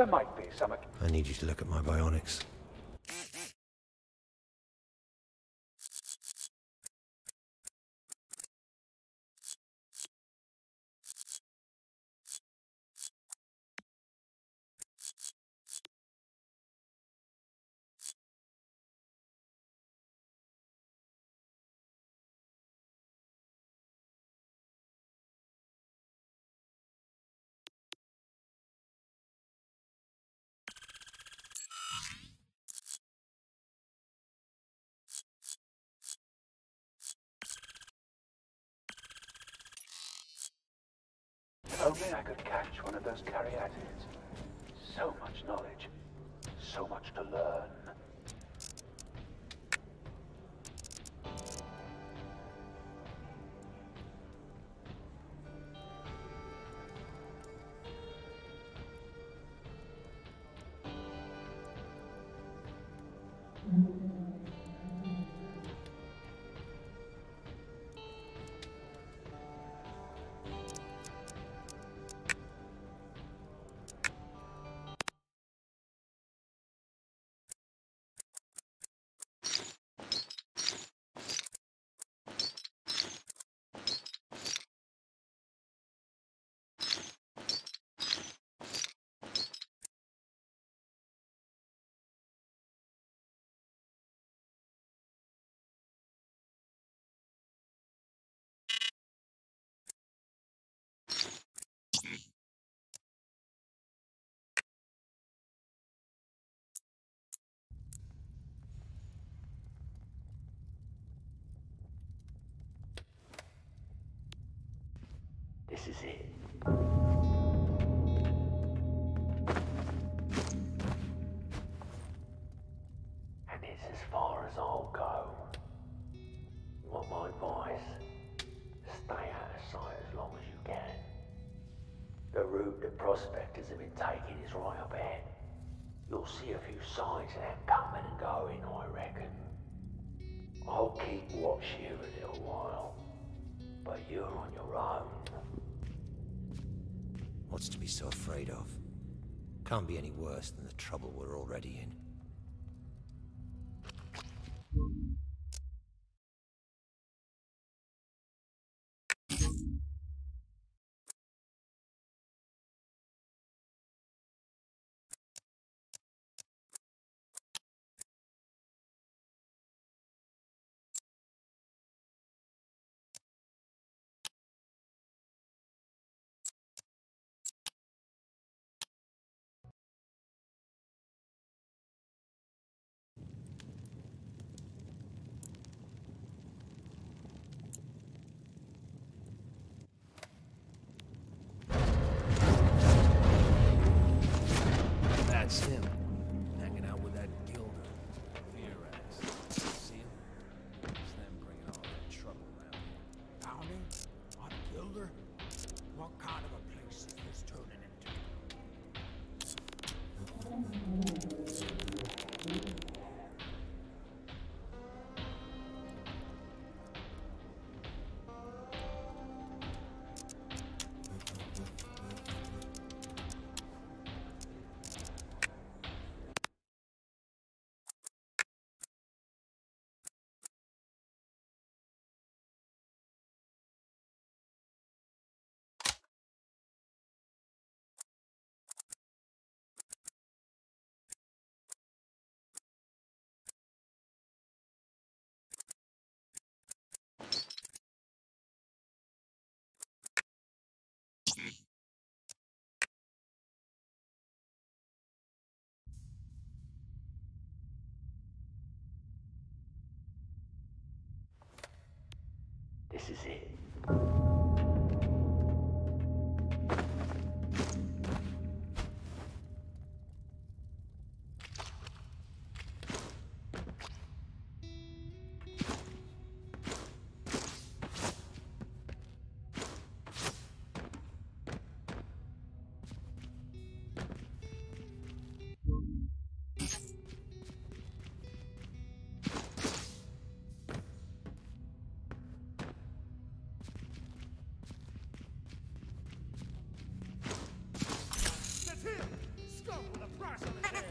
there might be some... I need you to look at my bionics. Only I could catch one of those caryatids. So much knowledge. So much to learn. This is it. And it's as far as I'll go. You want my advice? Stay out of sight as long as you can. The route the prospectors have been taking is right up ahead. You'll see a few signs of them coming and going, I reckon. I'll keep watch here a little while, but you're on your own. What's to be so afraid of? Can't be any worse than the trouble we're already in. This it. With a price on his head.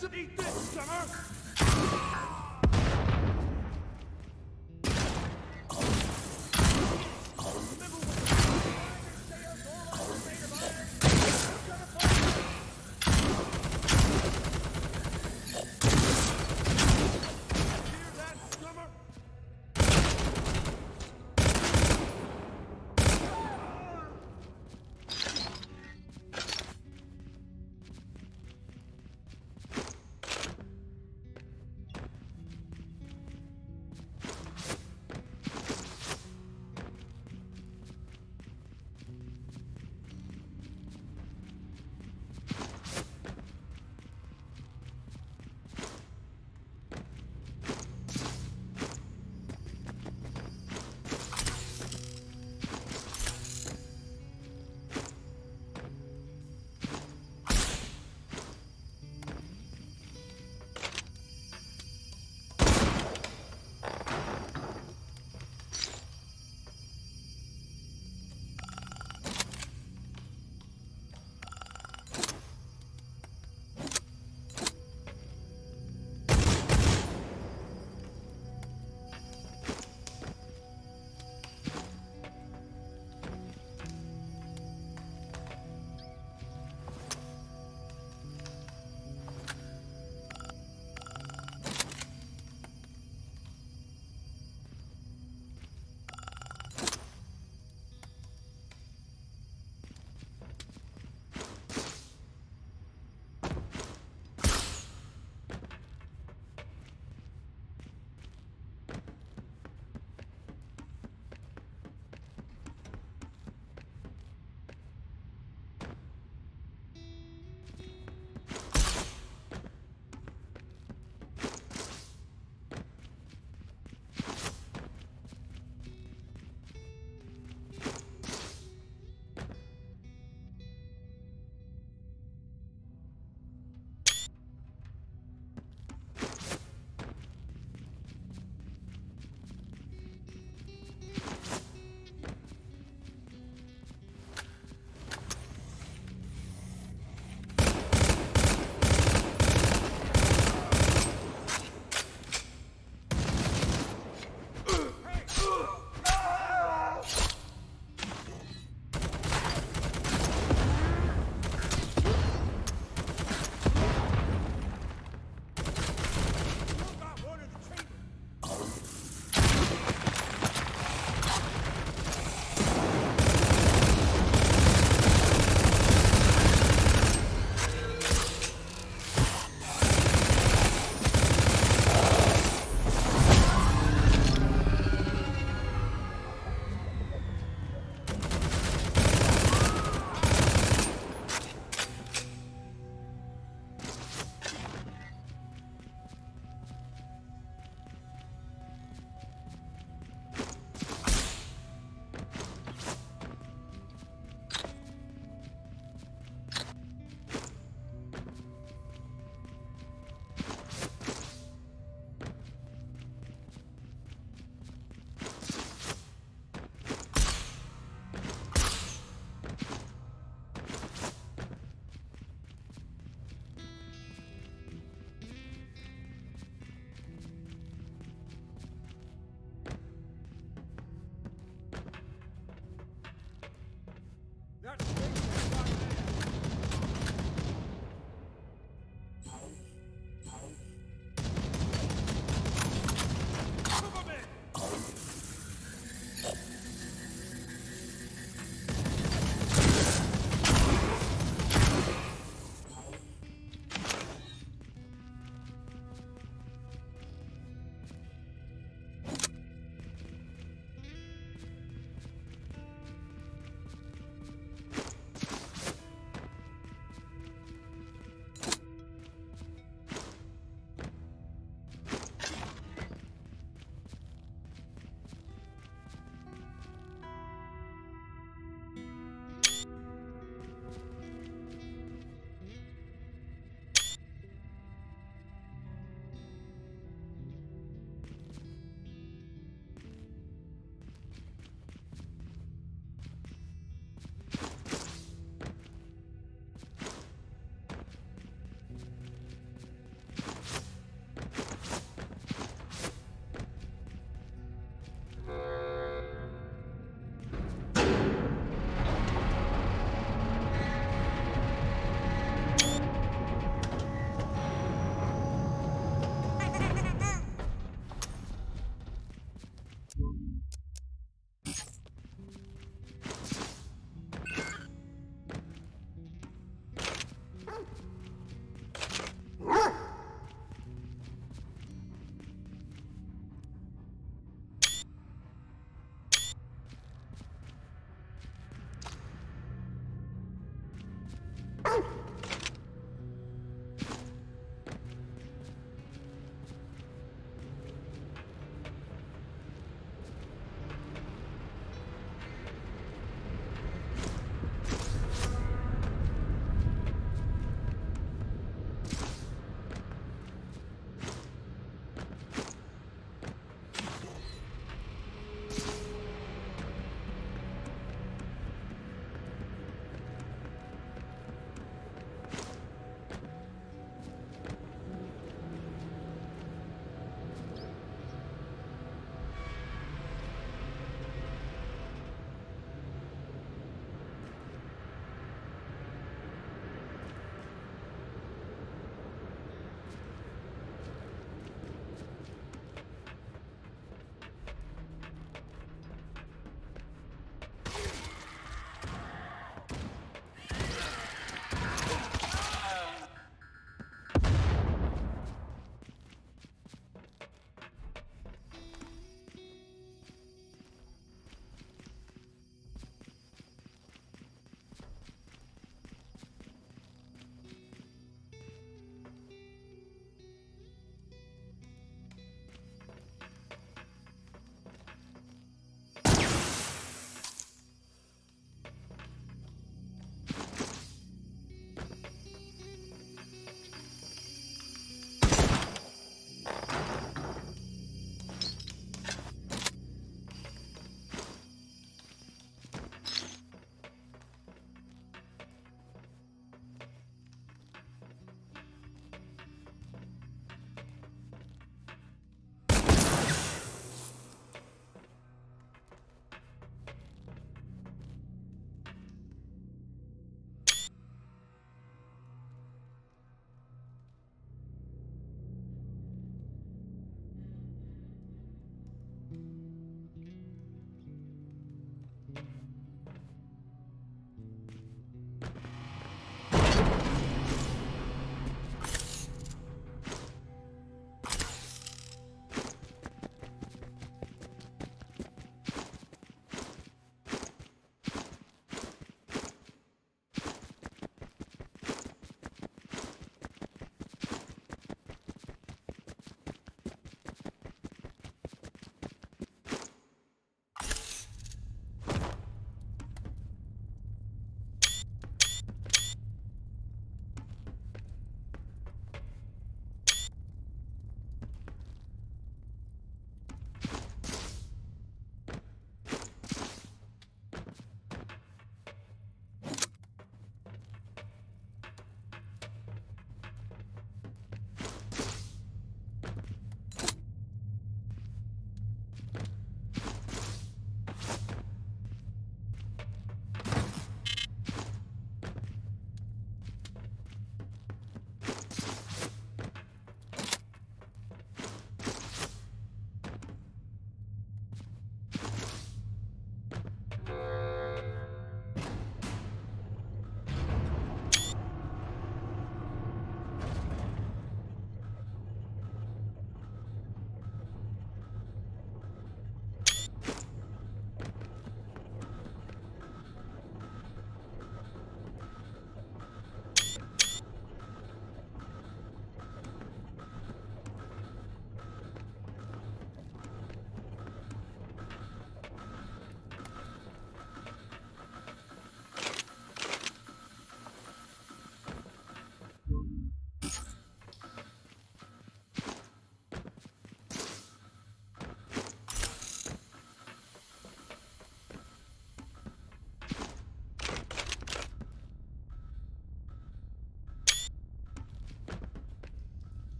Hands up, eat this, Summer!